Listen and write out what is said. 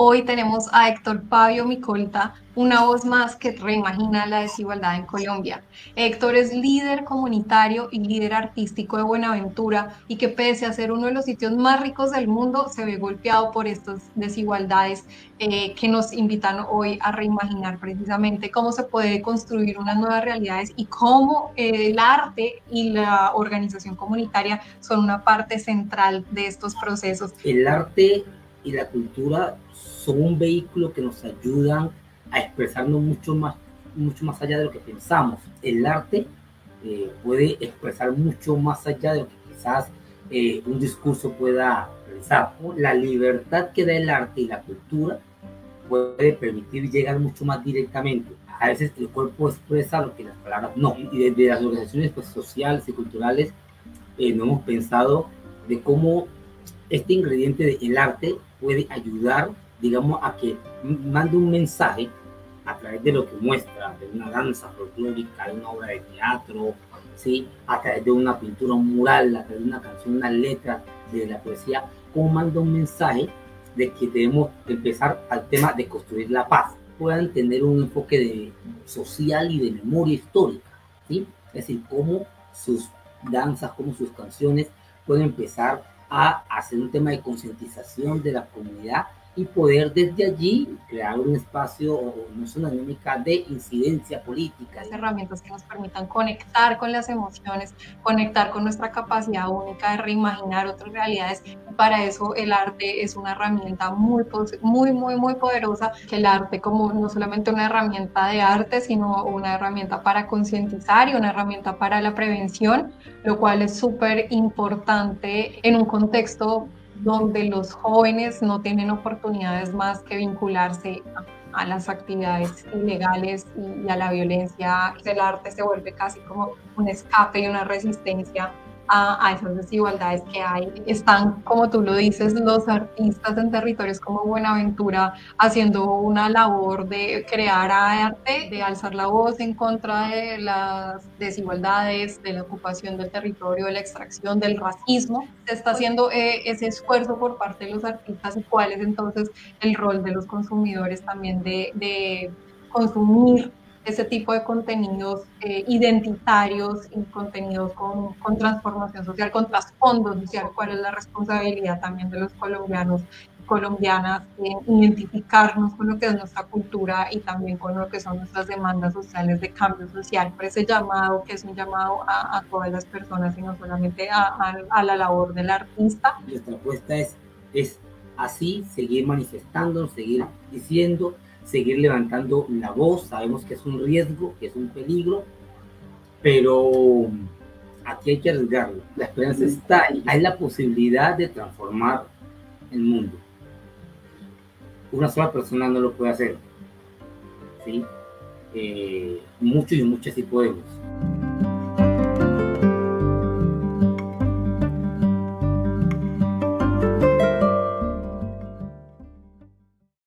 Hoy tenemos a Héctor Pablo Micolta, una voz más que reimagina la desigualdad en Colombia. Héctor es líder comunitario y líder artístico de Buenaventura y que pese a ser uno de los sitios más ricos del mundo, se ve golpeado por estas desigualdades eh, que nos invitan hoy a reimaginar precisamente cómo se puede construir unas nuevas realidades y cómo eh, el arte y la organización comunitaria son una parte central de estos procesos. El arte y la cultura son un vehículo que nos ayudan a expresarnos mucho más, mucho más allá de lo que pensamos. El arte eh, puede expresar mucho más allá de lo que quizás eh, un discurso pueda realizar. La libertad que da el arte y la cultura puede permitir llegar mucho más directamente. A veces el cuerpo expresa lo que las palabras no. Y desde las organizaciones pues, sociales y culturales eh, no hemos pensado de cómo este ingrediente del arte puede ayudar, digamos, a que mande un mensaje a través de lo que muestra, de una danza folclórica, de una obra de teatro, ¿sí? a través de una pintura, un mural, a través de una canción, una letra de la poesía, cómo manda un mensaje de que debemos empezar al tema de construir la paz, puedan tener un enfoque de, social y de memoria histórica, ¿sí? es decir, cómo sus danzas, cómo sus canciones pueden empezar a hacer un tema de concientización de la comunidad y poder desde allí crear un espacio, es una dinámica de incidencia política. Herramientas que nos permitan conectar con las emociones, conectar con nuestra capacidad única de reimaginar otras realidades. Para eso el arte es una herramienta muy, muy, muy, muy poderosa, que el arte como no solamente una herramienta de arte, sino una herramienta para concientizar y una herramienta para la prevención, lo cual es súper importante en un contexto donde los jóvenes no tienen oportunidades más que vincularse a, las actividades ilegales y, a la violencia. El arte se vuelve casi como un escape y una resistencia a, esas desigualdades que hay. Están, como tú lo dices, los artistas en territorios como Buenaventura haciendo una labor de crear arte, de alzar la voz en contra de las desigualdades, de la ocupación del territorio, de la extracción, del racismo. Se está haciendo eh, ese esfuerzo por parte de los artistas cuál es entonces el rol de los consumidores también de consumir ese tipo de contenidos eh, identitarios y contenidos con, con, transformación social, con trasfondo social, cuál es la responsabilidad también de los colombianos y colombianas en identificarnos con lo que es nuestra cultura y también con lo que son nuestras demandas sociales de cambio social, por ese llamado que es un llamado a, a todas las personas y no solamente a, a, a, la labor del artista. Nuestra apuesta es, es así, seguir manifestando, seguir diciendo seguir levantando la voz. Sabemos que es un riesgo, que es un peligro, pero aquí hay que arriesgarlo. La esperanza está. Hay la posibilidad de transformar el mundo. Una sola persona no lo puede hacer. ¿sí? Eh, muchos y muchas sí podemos.